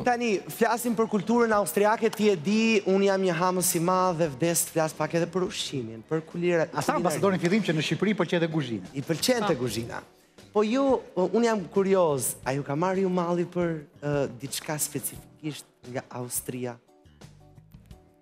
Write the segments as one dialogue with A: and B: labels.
A: Tani, flasim për kulturën austriake, ti e di, unë jam një hamës i madh dhe vdes të flas pak edhe për ushqimin, për kulira...
B: E tha ambasadori në fillim që në Shqipëri i pëlqen dhe guzhina.
A: I pëlqente guzhina. Po ju, unë jam kurioz, a ju ka marrë ju malli për diçka specifikisht nga Austria?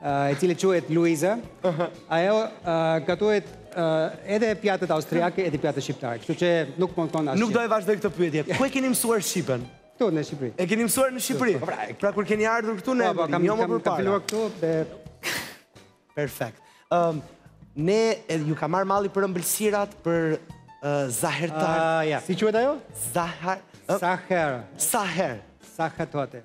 B: e
C: cili quhet Luiza, ajo gatuan edhe pjatat austriake edhe pjatat shqiptare, kështu që nuk më mungon asgjë.
A: Nuk do e vazhdoj këtë pyetje. Ku e keni mësuar shqipen?
C: Këtu në Shqipëri.
A: E keni mësuar në Shqipëri? Po, pra, pra kur keni ardhur këtu në Shqipëri, jo më përpara.
C: Kam filluar këtu dhe
A: perfekt. Ëm nëse ju ka marrë malli për ëmbëlsirat, për Sachertorte.
C: Ah, ja.
B: Si quhet ajo?
A: Zahar.
C: Sacher. Sacher. Sacher.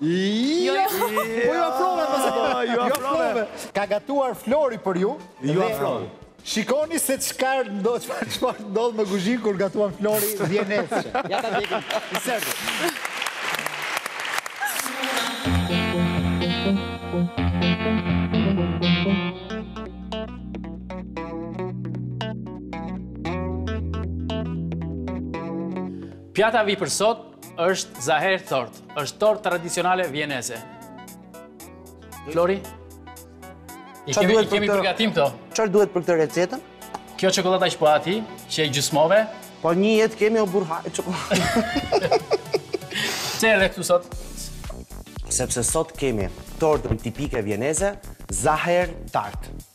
D: Jo, jo.
B: Po ju afrove pak apo?
A: Ju afrove.
B: Ka gatuar Flori për ju.
A: Ju afrove.
B: Shikoni se çfarë ndodh, çfarë ndodh në guzhinë kur gatuan Flori vjenezçe. Ja ta ndjekim. I serbi.
E: Pjata VIP për sot është Sachertorte. është tortë tradicionale vjeneze. Flori? I kemi, i kemi
A: për
E: gatim këto.
A: Çfarë duhet për këtë recetën?
E: Kjo çokollata që po ha ti, që e gjysmove.
A: Po një jetë kemi o burra ha çokollata.
E: Çe e dhe këtu sot?
A: Sepse sot kemi tortën tipike vjeneze, Sachertorte.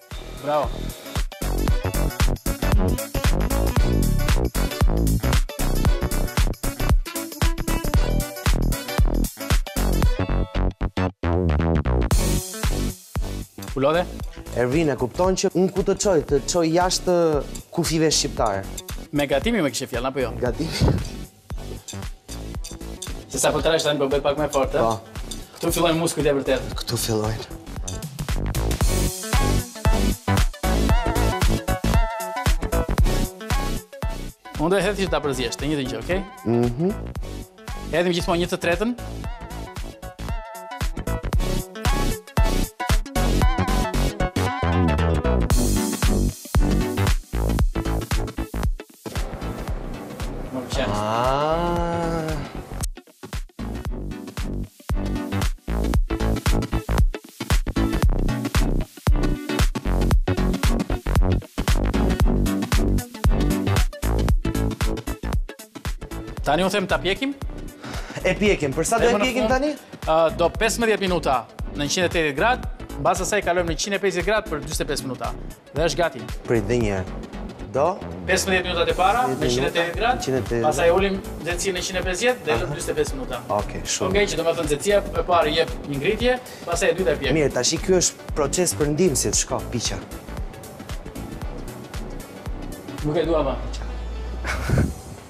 E: Bravo. U lodhe?
A: Ervin e kupton që unë ku të çoj, të çoj jashtë kufijve shqiptare.
E: Me gatimi me kështë fjallë, apo jo?
A: Gatimi.
E: Se sa po trashet tani po bëhet pak më e
A: fortë,
E: ë? Po. Këtu fillojnë muskujt e vërtetë.
A: Këtu fillojnë.
E: Unë do e hedh që ta përziesh, ti një nga një, okej? Mm-hmm. Hedhim gjithmonë një të tretën. Më pëlqen. Tani unë them ta pjekim?
A: E pjekim. Për sa do e pjekim tani?
E: Do 15 minuta në 180 gradë, mbas asaj kalojmë në 150 gradë për 45 minuta. Dhe është gati.
A: Prit dhe një herë. Do?
E: 15 minutat e para, në 180 gradë,
A: pasaj
E: e ulim nxehtësinë në 150 dhe e lëmë 25 minuta.
A: Ok, shumë.
E: Ok, që domethënë nxehtësia e parë jep një ngritje, pasaj e dyta e pjek.
A: Mirë, tashi ky është proces për ndihmësit, shko, piqe.
E: Nuk e dua më.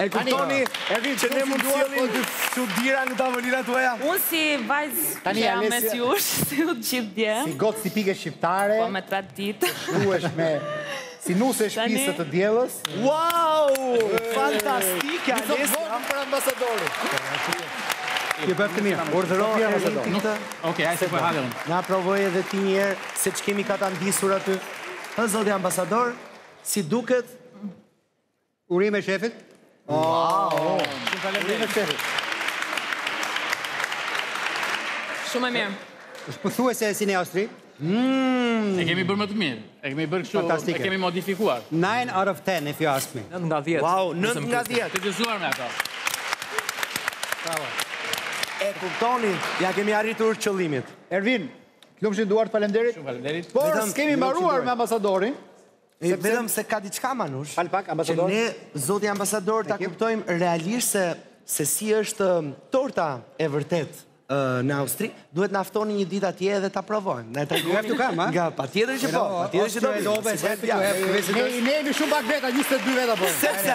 B: E
A: kuptoni, Ervin, që ne mund të sjellim
B: të
A: dyja në tavolinën tuaj?
D: Unë si vajzë që jam mes jush sot, si u gjithë dje.
B: Si gotë si pike shqiptare.
D: Po me traditë.
B: Shkruhesh me si nuse shtëpie, të dielës.
A: Wow! Fantastike, Alesja!
B: Një zonë për ambasadorin.
C: Ju bëftë të mirë.
A: Urdhëro
B: e
A: në
B: zonë.
A: Nuk,
E: oke, ajë se për halë
A: unë. Hajde provoje edhe ti një herë, se çfarë kemi katranosur aty. Hë, zoti ambasador, si duket,
C: Urime shefit.
B: Wow! Shumë faleminderit shefit.
D: Shumë e mirë.
C: Është pothuajse si në Austri.
E: E kemi bërë më të mirë. E kemi bërë kështu, e kemi modifikuar.
C: 9 out of 10 if you ask me.
F: 9 nga 10.
A: Wow, 9 nga 10.
E: Të gëzuar me ato. Bravo.
A: E kuptoni, ia kemi arritur qëllimit.
B: Ervin, të lumshin duart, faleminderit.
E: Shumë faleminderit.
B: Por s'kemi mbaruar me ambasadorin.
A: Vetëm se ka diçka Manush.
B: Fal pak ambasador.
A: Që ne zoti ambasador ta kuptojmë realisht se se si është um, torta e vërtetë uh, në Austri, duhet të na ftoni një ditë atje edhe ta provojmë. Ne tregoni nga patjetër që po, patjetër që do
C: ta
A: bëjmë.
C: Se
A: ti
C: e ke vëzë.
B: Ne ne jemi shumë pak veta, 22 veta po.
A: Sepse.